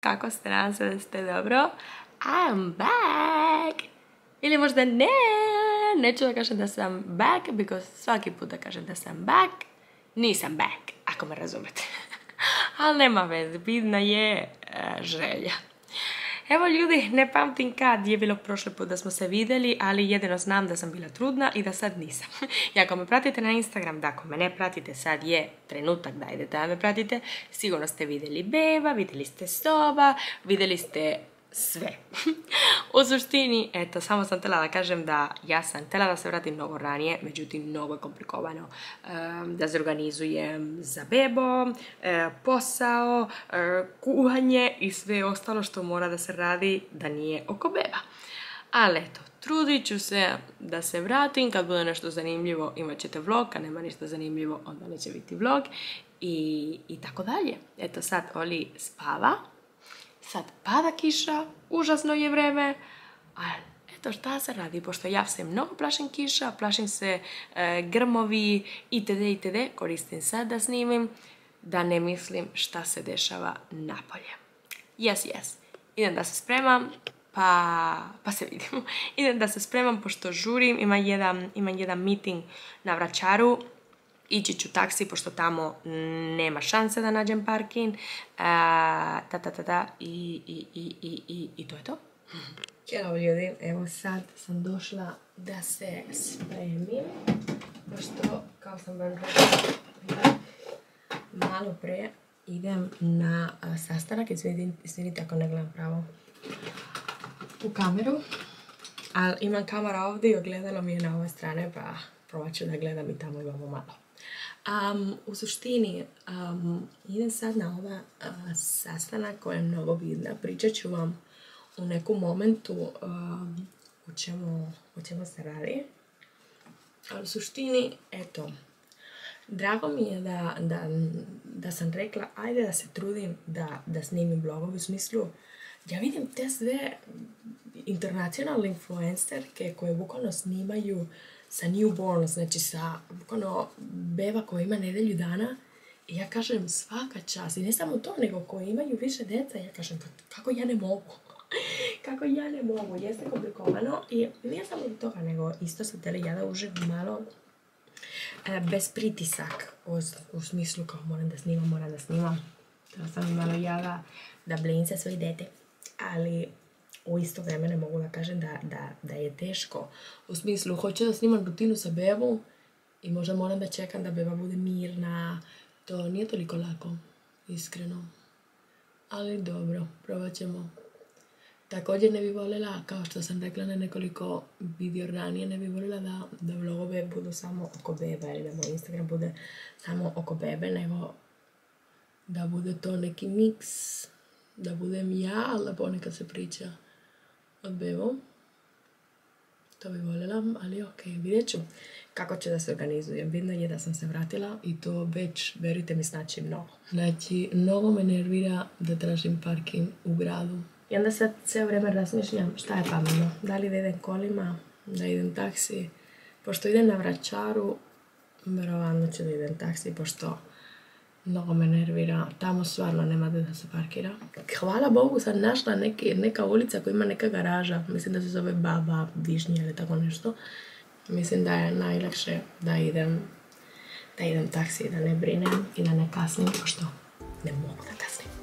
Kako ste da ste dobro? I'm back! Ili možda ne, neću da kažem da sam back, because svaki put da kažem da sam back, nisam back, ako me razumete. Ali nema veze, bitna je e, želja. Evo ljudi, ne pamtim kad je bilo prošli put da smo se vidjeli, ali jedino znam da sam bila trudna i da sad nisam. I ako me pratite na Instagram, da ako me ne pratite, sad je trenutak da idete da me pratite, sigurno ste vidjeli beba, vidjeli ste soba, vidjeli ste sve. u suštini, eto, samo sam htjela da kažem da ja sam htjela da se vratim mnogo ranije, međutim, mnogo je komplikovano da se organizujem za bebo, e, posao, e, kuhanje i sve ostalo što mora da se radi da nije oko beba. Ali eto, trudit ću se da se vratim, kad bude nešto zanimljivo imat ćete vlog, kad nema ništa zanimljivo onda neće biti vlog i, i tako dalje. Eto sad Oli spava, Sad pada kiša, užasno je vreme, ali eto šta se radi, pošto ja se mnogo plašim kiša, plašim se e, grmovi itd. itd. Koristim sad da snimim, da ne mislim šta se dešava napolje. Yes, yes. Idem da se spremam, pa, pa se vidimo. Idem da se spremam pošto žurim, imam jedan, imam jedan meeting na vraćaru ići ću taksi, pošto tamo nema šanse da nađem parking, ta, ta, ta, ta, i, i, i, i, i to je to. Ćelo ljudi, evo sad sam došla da se spremim, pošto, kao sam vam rekla, malo pre idem na sastanak, izvinite ako ne gledam pravo u kameru, ali imam kamera ovdje i ogledalo mi je na ovoj strane, pa probat ću da gledam i tamo imamo malo. Um, u suštini, um, idem sad na ova uh, sastanak koja je mnogo vidna. Pričat ću vam u nekom momentu um, o, čemu, o čemu se radi. Ali u suštini, eto, drago mi je da, da, da sam rekla, ajde da se trudim da, da snimim blogove u smislu, ja vidim te sve internacionalne influencerke koje bukvalno snimaju sa newborn, znači sa bukvalno beba koja ima nedelju dana i ja kažem svaka čast i ne samo to, nego koji imaju više djeca, ja kažem pa kako ja ne mogu. kako ja ne mogu, jeste komplikovano i nije samo toga, nego isto sam tele ja da uživam malo e, bez pritisak u, smislu kao moram da snimam, moram da snimam. Da sam malo jada da blince svoje dete. Ali u isto vrijeme ne mogu da kažem da, da, da je teško. U smislu, hoću da snimam rutinu sa bevom i možda moram da čekam da beba bude mirna. To nije toliko lako, iskreno. Ali dobro, probat ćemo. Također ne bi voljela, kao što sam rekla na nekoliko video ranije, ne bi voljela da, da vlogove budu samo oko beba ili da moj Instagram bude samo oko bebe, nego da bude to neki miks, da budem ja, ali da ponekad se priča odbevom. To bi voljela, ali ok, vidjet ću kako će da se organizujem. Vidno je da sam se vratila i to već, verujte mi, znači mnogo. Znači, mnogo me nervira da tražim parking u gradu. I onda sad sve vrijeme razmišljam šta je pametno. Da li da idem kolima, da idem taksi. Pošto idem na vraćaru, verovatno ću da idem taksi, pošto mnogo me nervira. Tamo stvarno nema da se parkira. Hvala Bogu sam našla neka ulica koja ima neka garaža. Mislim da se zove Baba Višnja ili tako nešto. Mislim da je najlakše da idem da idem taksi, da ne brinem i da ne kasnim, pošto ne mogu da kasnim.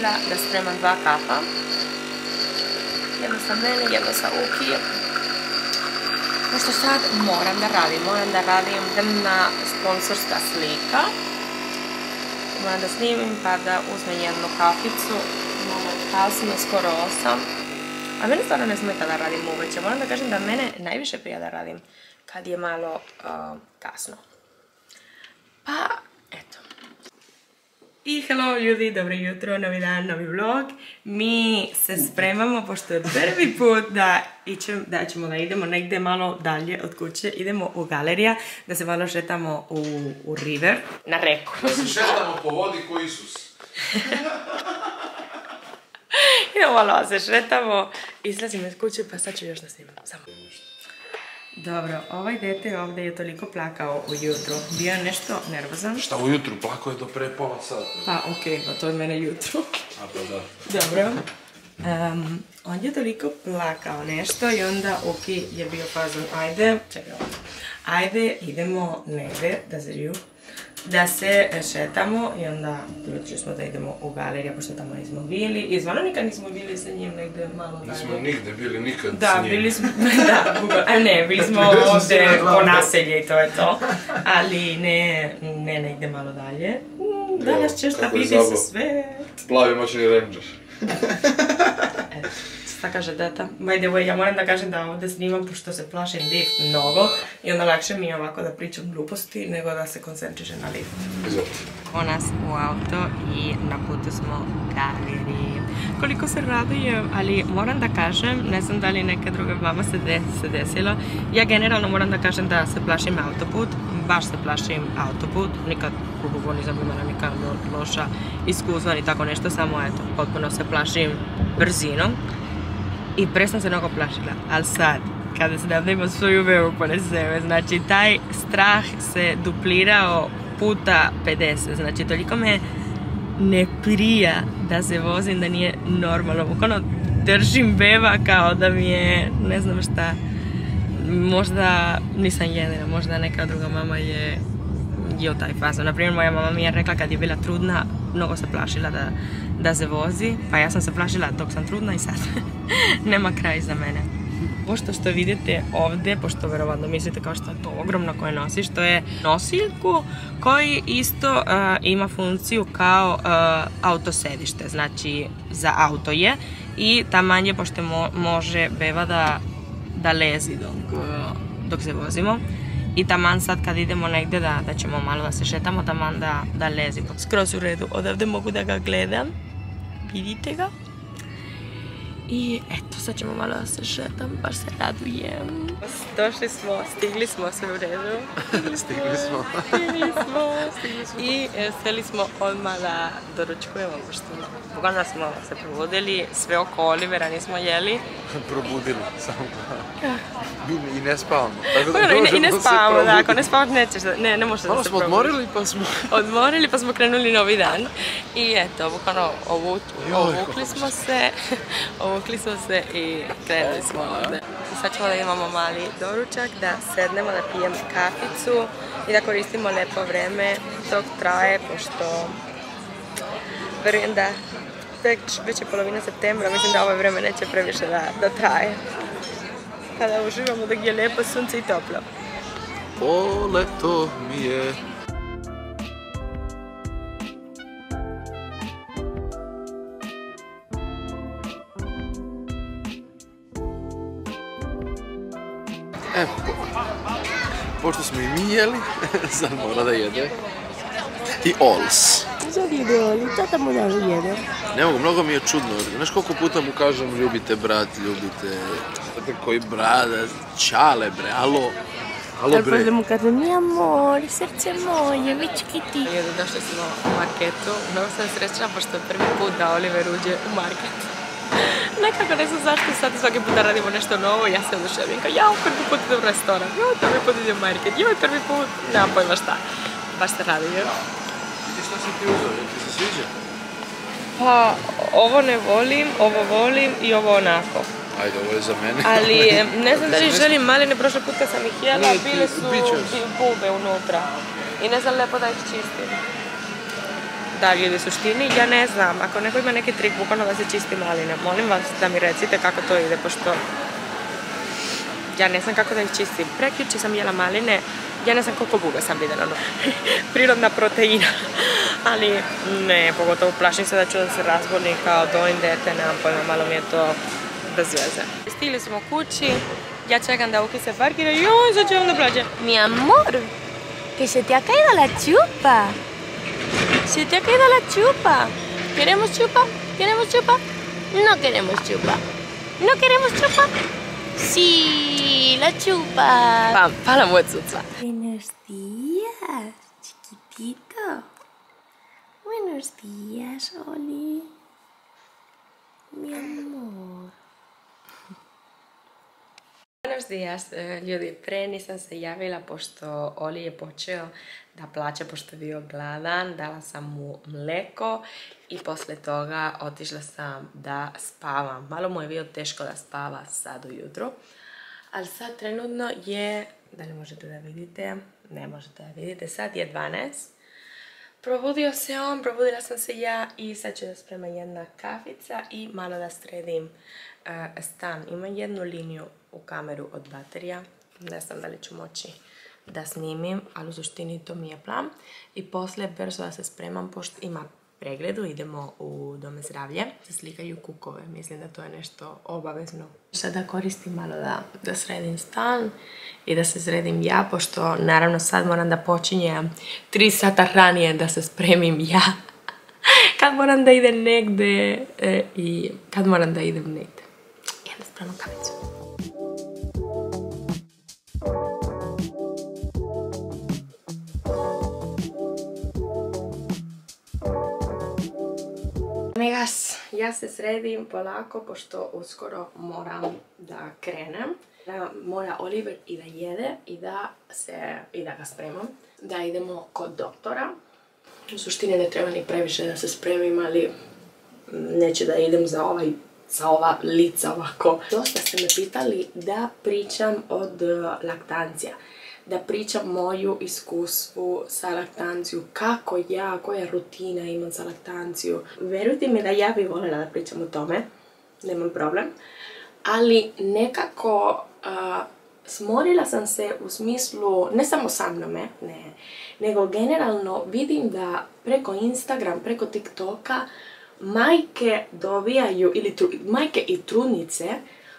Koristila da spremam dva kafa. Jedno sa mene, jedno sa Uki. Pošto sad moram da radim, moram da radim na sponsorska slika. Moram da snimim pa da uzmem jednu kaficu. Malo kasno, skoro osam. A mene stvarno ne smeta da radim uveće. Moram da kažem da mene najviše prija da radim kad je malo kasno. Pa, eto. I hello ljudi, dobro jutro, novi dan, novi vlog. Mi se spremamo, pošto je prvi put da, ićem, da ćemo da idemo negdje malo dalje od kuće. Idemo u galerija, da se malo šetamo u, u river, na reku. Da se šetamo po vodi ko Isus. Idemo malo da se šetamo. Izlazim iz kuće pa sad ću još da snimam. Samo. Dobro, ovaj dete ovdje je toliko plakao ujutro. Bio je nešto nervozan. Šta ujutru, plako je do pre pola sata. Pa okej, pa to je mene jutro. A pa da. Dobro. On je toliko plakao nešto i onda ok je bio fazon, ajde, čekaj. Ajde, idemo negdje, da zriju, da se šetamo i onda odlučili smo da idemo u galeriju, pošto tamo nismo bili. I zvano nikad nismo bili sa njim negdje malo dalje. Nismo nigde bili nikad Da, s njim. bili smo, da, a ne, bili smo ovdje po naselje i to je to. Ali ne, ne negdje malo dalje. Mm, Danas ćeš da vidi se sve. Plavi moćni ranger. Šta kaže deta? By the way, ja moram da kažem da ovdje snimam pošto se plašim lift mnogo i onda lakše mi je ovako da pričam gluposti nego da se koncentrišem na lift. Izvolite. Po nas u auto i na putu smo galeriji. Koliko se radujem, ali moram da kažem, ne znam da li neka druga vama se, de, se desilo, ja generalno moram da kažem da se plašim autoput, baš se plašim autoput, nikad grubo nisam imala nikad lo- loša iskustva ni tako nešto, samo eto, potpuno se plašim brzinom. I pre sam se mnogo plašila, ali sad, kada se da ima svoju veru pored sebe, znači taj strah se duplirao puta 50, znači toliko me ne prija da se vozim da nije normalno, bukvalno držim beba kao da mi je, ne znam šta, možda nisam jedina, možda neka druga mama je u taj fazon. Naprimjer, moja mama mi je rekla kad je bila trudna, mnogo se plašila da, da se vozi, pa ja sam se plašila dok sam trudna i sad nema kraj za mene. Pošto što vidite ovdje, pošto verovatno mislite kao što je to ogromno koje nosiš, to je nosiljku koji isto uh, ima funkciju kao uh, autosedište, znači za auto je i taman je pošto mo- može beba da, da lezi dok, uh, dok se vozimo. I taman sad kad idemo negdje da, da ćemo malo da se šetamo, taman da, da lezi pod skroz u redu. Odavde mogu da ga gledam. Vidite ga? I eto, sad ćemo malo da se šetam, baš se radujem. Došli smo, stigli smo, sve u redu. Stigli smo. Stigli smo. I e, htjeli smo odmah da doručkujemo, pošto bukvalno smo se probudili, sve oko Olivera nismo jeli. Probudili, samo Mi i ne spavamo. Tako da i ne, i ne spavamo, da, ako ne spavaš nećeš, da, ne, ne možeš da Malo se smo probudiš. odmorili pa smo... odmorili pa smo krenuli novi dan. I eto, bukvalno ovukli smo se, ovukli smo se i krenuli smo ovdje. Sad ćemo da imamo mali doručak, da sednemo, da pijemo kaficu i da koristimo lepo vreme dok traje, pošto verujem da već, je polovina septembra, mislim da ovo vreme neće previše da, da traje. Kada uživamo dok je lijepo sunce i toplo. Poleto mi je... smo i mi jeli, sad mora da jede. I Ols. Sad ide Oli, tata mu da jede. Ne mogu, mnogo mi je čudno. Znaš koliko puta mu kažem ljubite brat, ljubite... Znate koji brada, čale bre, alo. Alo Al bre. pa da mu kažem, mi amor, srce moje, vi čekiti. Jedu, došli smo u marketu. Mnogo sam srećna pošto je prvi put da Oliver uđe u market. Nekako ne znam zašto sad svaki put da radimo nešto novo, ja se oduševim kao ja prvi put idem u restoran, ja prvi put idem u market, ja prvi put, nemam pojma šta. Baš se radujem. Vidi šta si ti uzeo, jel ti se sviđa? Pa, ovo ne volim, ovo volim i ovo onako. Ajde, ovo je za mene. Ali ne znam da li želim maline, prošle put kad sam ih jela, bile su bube unutra. I ne znam lepo da ih čistim. Da li je u suštini, ja ne znam. Ako neko ima neki trik bukvalno da se čisti maline, molim vas da mi recite kako to ide, pošto ja ne znam kako da ih čistim. Prekjuče sam jela maline, ja ne znam koliko buga sam vidjela, ono, prirodna proteina. Ali ne, pogotovo plašim se da ću da se razbolim kao dojim dete, nemam pojma, malo mi je to bez veze. Stigli smo kući, ja čekam da Uki se parkira i on sad će on da plaće. Mi amor, que se te ha caído la chupa. Se te ha caído la chupa. ¿Queremos chupa? ¿Queremos chupa? No queremos chupa. ¿No queremos chupa? Sí, la chupa. Pa, pa la muecuca. Buenos días, chiquitito. Buenos días, Oli. Mi amor. Buenos días, ljudi. Pre nisam se javila pošto Oli je počeo da plaće pošto je bio gladan. Dala sam mu mleko i posle toga otišla sam da spavam. Malo mu je bio teško da spava sad ujutro. Ali sad trenutno je, da li možete da vidite, ne možete da vidite, sad je 12. Probudio se on, probudila sam se ja i sad ću da sprema jedna kafica i malo da sredim e, stan. Imam jednu liniju u kameru od baterija, ne znam da li ću moći da snimim, ali u suštini to mi je plan. I poslije brzo da se spremam, pošto ima pregledu, idemo u dome zdravlje. Se slikaju kukove, mislim da to je nešto obavezno. Sada koristim malo da, da sredim stan i da se sredim ja, pošto naravno sad moram da počinjem tri sata ranije da se spremim ja. kad moram da idem negde e, i kad moram da idem negde. Jedno spremam kavicu. Ja se sredim polako pošto uskoro moram da krenem. Da mora Oliver i da jede i da, se, i da ga spremam. Da idemo kod doktora. U suštini ne treba ni previše da se spremim, ali neću da idem za ovaj za ova lica ovako. Dosta ste me pitali da pričam od laktancija da pričam moju iskustvu sa laktanciju, kako ja, koja rutina imam za laktanciju. Verujte mi da ja bih voljela da pričam o tome, nemam problem, ali nekako smorila sam se u smislu, ne samo sa mnome, ne, nego generalno vidim da preko Instagram, preko TikToka majke dobijaju, ili majke i trudnice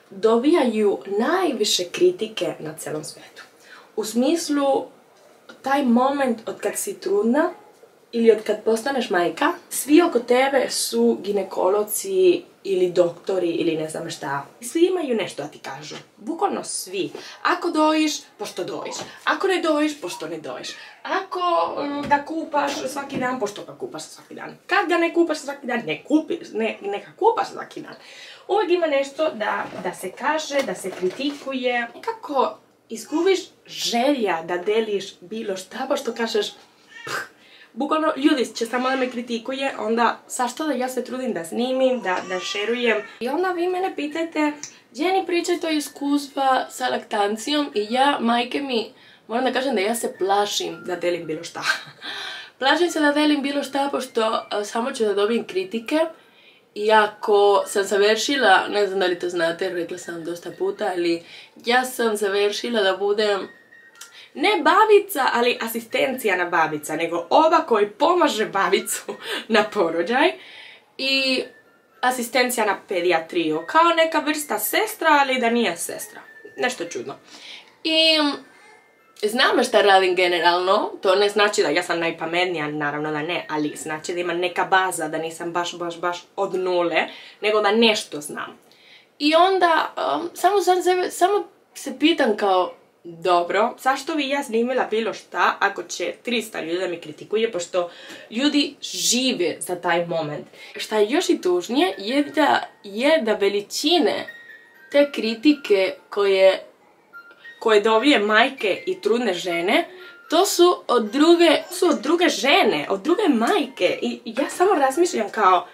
dobijaju najviše kritike na celom svetu. U smislu, taj moment od kad si trudna ili od kad postaneš majka, svi oko tebe su ginekoloci ili doktori ili ne znam šta. Svi imaju nešto da ti kažu. Bukvalno svi. Ako dojiš, pošto dojiš. Ako ne dojiš, pošto ne dojiš. Ako um, ga kupaš svaki dan, pošto ga kupaš svaki dan. Kad ga ne kupaš svaki dan, ne kupiš, ne, neka kupaš svaki dan. Uvijek ima nešto da, da se kaže, da se kritikuje. Nekako izgubiš želja da deliš bilo šta, pošto kažeš bukvalno ljudi će samo da me kritikuje, onda zašto da ja se trudim da snimim, da, da šerujem. I onda vi mene pitate, Jenny pričaj to iskustva sa laktancijom i ja, majke mi, moram da kažem da ja se plašim da delim bilo šta. plašim se da delim bilo šta, pošto samo ću da dobijem kritike. Iako sam završila, ne znam da li to znate, rekla sam dosta puta, ali ja sam završila da budem ne babica, ali asistencija na babica, nego ova koji pomaže babicu na porođaj i asistencija na pediatriju, kao neka vrsta sestra, ali da nije sestra. Nešto čudno. I znam šta radim generalno, to ne znači da ja sam najpametnija, naravno da ne, ali znači da imam neka baza, da nisam baš, baš, baš od nule, nego da nešto znam. I onda um, samo, sam sebe, samo se pitam kao, dobro, zašto bi ja snimila bilo šta ako će 300 ljudi da mi kritikuje, pošto ljudi žive za taj moment. Šta je još i tužnije je da, je da veličine te kritike koje koje dobije majke i trudne žene, to su od druge, su od druge žene, od druge majke. I ja samo razmišljam kao,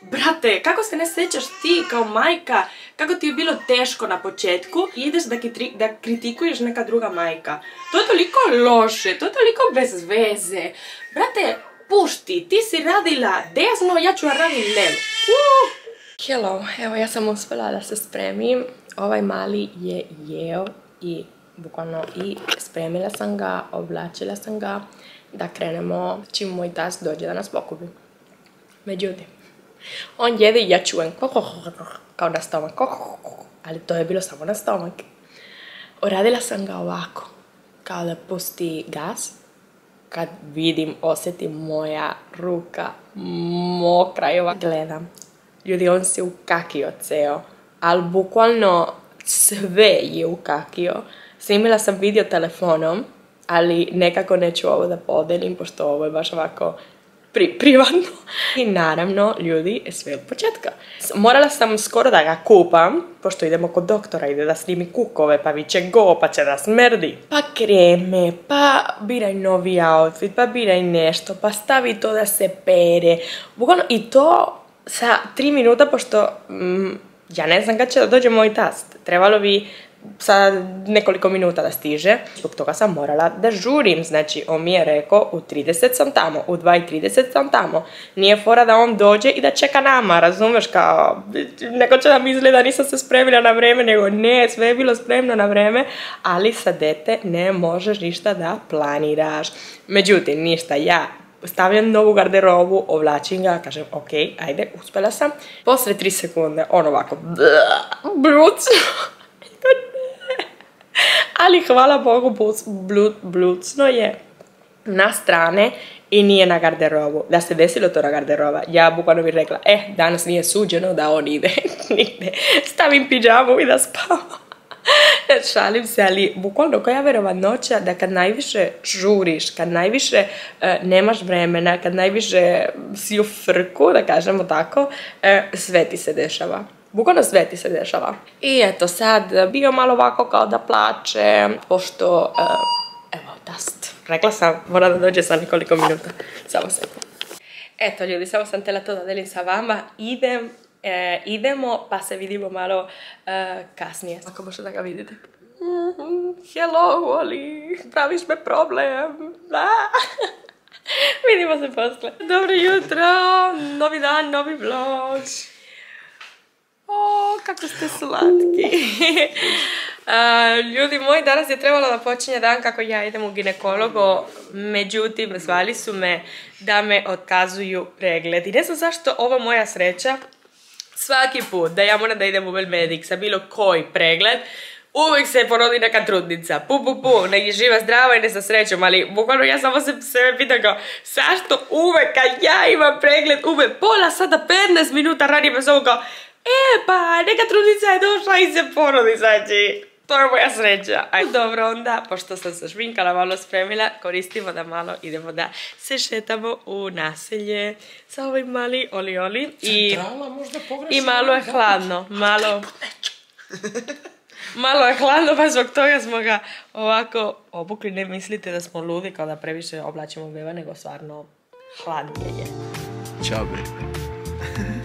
brate, kako se ne sjećaš ti kao majka, kako ti je bilo teško na početku i ideš da, da kritikuješ neka druga majka. To je toliko loše, to je toliko bez veze. Brate, pušti, ti si radila desno, ja ću raditi levo. Uh! Hello, evo ja sam uspjela da se spremim. Ovaj mali je jeo i bukvalno i spremila sam ga, oblačila sam ga da krenemo čim moj tas dođe da nas pokupi. Međutim, on jede i ja čujem kao na stomak, ali to je bilo samo na stomak. Uradila sam ga ovako, kao da pusti gas, kad vidim, osjetim moja ruka mokra i ovako gledam. Ljudi, on se ukakio ceo, ali bukvalno sve je ukakio. Snimila sam video telefonom, ali nekako neću ovo da podelim, pošto ovo je baš ovako pri, privatno. I naravno, ljudi, sve od početka. Morala sam skoro da ga kupam, pošto idemo kod doktora, ide da snimi kukove, pa viće go, pa će da smrdi. Pa kreme, pa biraj novi outfit, pa biraj nešto, pa stavi to da se pere. Bukvalno, i to sa tri minuta, pošto mm, ja ne znam kad će da dođe moj tast. Trebalo bi sa nekoliko minuta da stiže. Zbog toga sam morala da žurim. Znači, on mi je rekao u 30 sam tamo, u 2.30 sam tamo. Nije fora da on dođe i da čeka nama, razumeš, kao, neko će da misli da nisam se spremila na vreme, nego ne, sve je bilo spremno na vreme, ali sa dete ne možeš ništa da planiraš. Međutim, ništa, ja stavljam novu garderobu, ovlačim ga, kažem, ok, ajde, uspjela sam. Posle 3 sekunde, on ovako, bruc, ali hvala Bogu blucno je na strane i nije na garderobu. Da se desilo to na garderoba, ja bukvalno bih rekla, eh, danas nije suđeno da on ide nigde. Stavim pijamu i da spavam. Šalim se, ali bukvalno koja verovatnoća da kad najviše žuriš, kad najviše e, nemaš vremena, kad najviše si u frku, da kažemo tako, e, sve ti se dešava. Bukvalno sve ti se dešava. I eto sad, bio malo ovako kao da plače, pošto, uh, evo, dust. Rekla sam, mora da dođe sa nekoliko minuta. Samo sekund. Eto ljudi, samo sam tela to da delim sa vama. Idem, e, idemo, pa se vidimo malo uh, kasnije. Ako možete da ga vidite. Mm Hello, Oli, praviš me problem. Vidimo se posle. Dobro jutro, novi dan, novi vlog. O, kako ste slatki. ljudi moji, danas je trebalo da počinje dan kako ja idem u ginekologu, međutim, zvali su me da me otkazuju pregled. I ne znam zašto ova moja sreća, svaki put da ja moram da idem u Belmedic sa bilo koji pregled, uvijek se porodi neka trudnica, pu pu pu, nek je živa, zdrava i ne sa srećom, ali bukvalno ja samo se sebe pitam kao, zašto uvijek kad ja imam pregled, uvijek pola sada 15 minuta ranije me zovu kao, E, pa, neka trudnica je došla i se porodi, znači. To je moja sreća. Aj, dobro, onda, pošto sam se šminkala, malo spremila, koristimo da malo idemo da se šetamo u naselje sa ovim mali oli oli. I, I malo je hladno, malo... Malo je hladno, pa zbog toga smo ga ovako obukli. Ne mislite da smo ludi kao da previše oblačimo beba, nego stvarno hladnije je. Ćao, baby.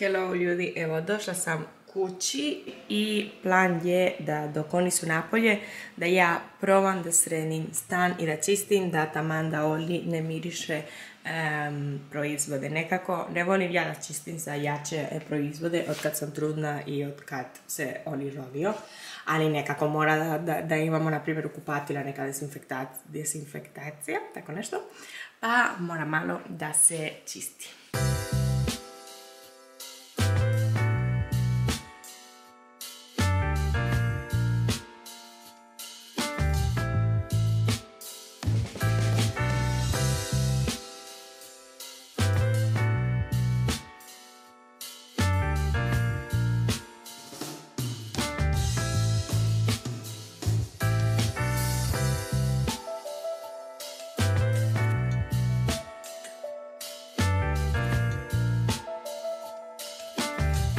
Hello ljudi, evo došla sam kući i plan je da dok oni su napolje, da ja probam da sredim stan i da čistim, da taman da Oli ne miriše proizvode. Nekako ne volim ja da čistim za jače proizvode od kad sam trudna i od kad se Oli rodio, ali nekako mora da, da, imamo na primjer kupatila neka desinfektacija, tako nešto, pa mora malo da se čisti.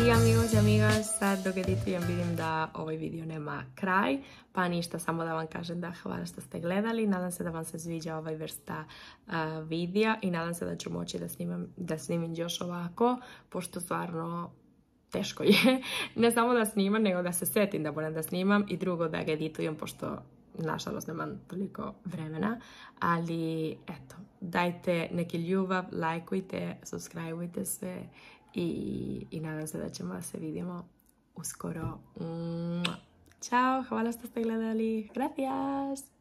I amigos i amigas, sad dok editujem vidim da ovaj video nema kraj, pa ništa, samo da vam kažem da hvala što ste gledali, nadam se da vam se sviđa ovaj vrsta videa i nadam se da ću moći da snimam, da snimim još ovako, pošto stvarno teško je, ne samo da snimam, nego da se setim da moram da snimam i drugo da ga editujem, pošto nažalost nemam toliko vremena, ali eto, dajte neki ljubav, lajkujte, subscribeujte se i, i nadam se da ćemo se vidimo uskoro. Ćao, hvala što ste gledali. Gracias!